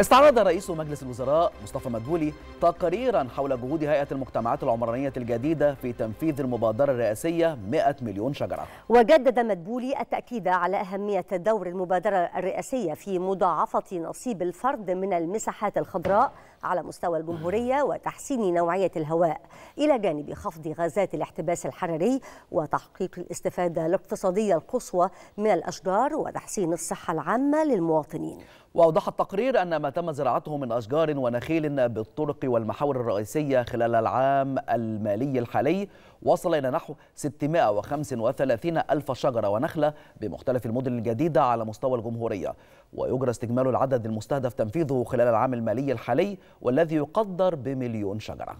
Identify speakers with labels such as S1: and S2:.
S1: استعرض رئيس مجلس الوزراء مصطفى مدبولي تقريرا حول جهود هيئة المجتمعات العمرانية الجديدة في تنفيذ المبادرة الرئاسية 100 مليون شجرة.
S2: وجدد مدبولي التأكيد على أهمية دور المبادرة الرئاسية في مضاعفة نصيب الفرد من المساحات الخضراء على مستوى الجمهورية وتحسين نوعية الهواء إلى جانب خفض غازات الاحتباس الحراري وتحقيق الاستفادة الاقتصادية القصوى من الأشجار وتحسين الصحة العامة للمواطنين.
S1: وأوضح التقرير أن ما تم زراعته من أشجار ونخيل بالطرق والمحاور الرئيسية خلال العام المالي الحالي. وصل إلى نحو 635 ألف شجرة ونخلة بمختلف المدن الجديدة على مستوى الجمهورية. ويجرى استكمال العدد المستهدف تنفيذه خلال العام المالي الحالي والذي يقدر بمليون شجرة.